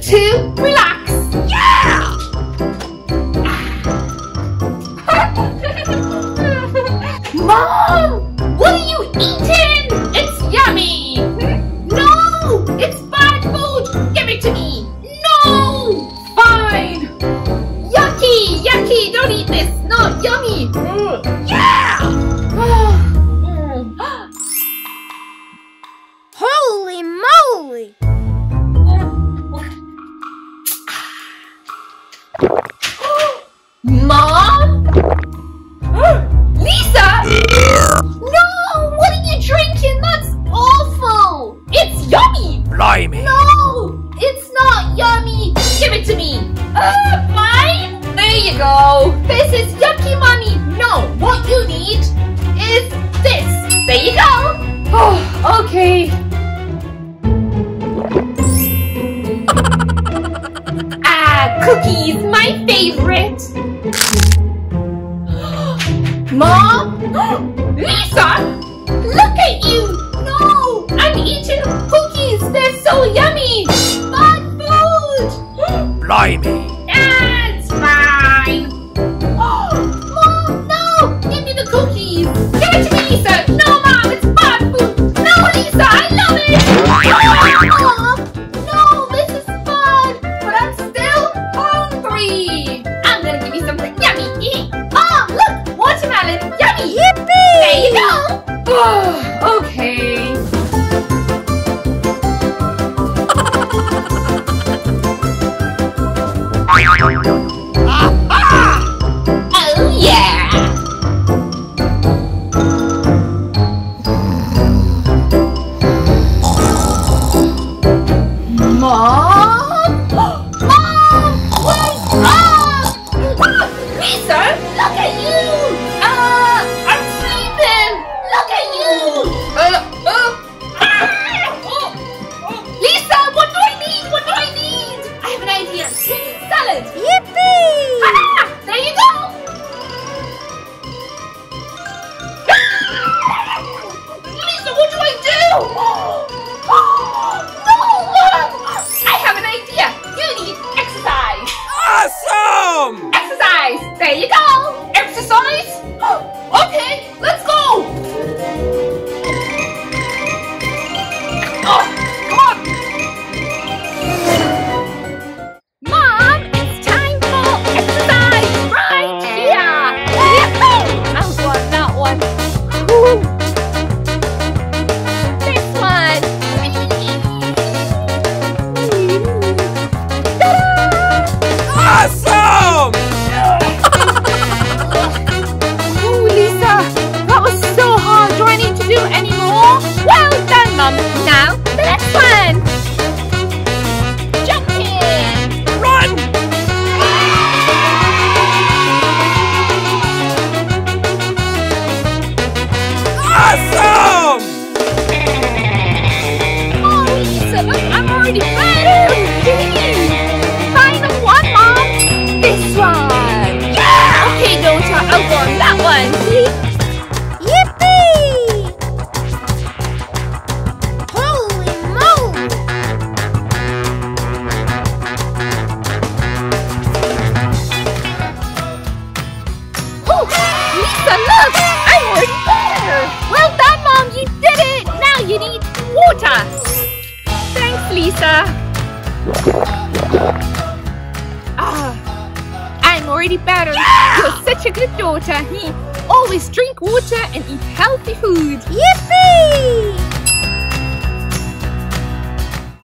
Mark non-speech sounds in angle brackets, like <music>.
to relax. Yeah! <laughs> Mom, go! This is yucky, mommy! No! What you need is this! There you go! Oh, <sighs> okay. Ah, cookies, my favorite! <gasps> Mom? <gasps> Lisa? Look at you! No! I'm eating cookies! They're so yummy! Bad food! <gasps> Blimey! Oh, Mom! Well done, Mum. Now, the next one. Jump in. Run! Awesome! Oh, Lisa, look, I'm already ready. Final one, Mom. This one. Yeah. Okay, daughter, oh, I'll go Lisa, look! I'm already better! Well done, Mom! You did it! Now you need water! Thanks, Lisa! Ah, I'm already better. You're such a good daughter. Always drink water and eat healthy food. Yippee!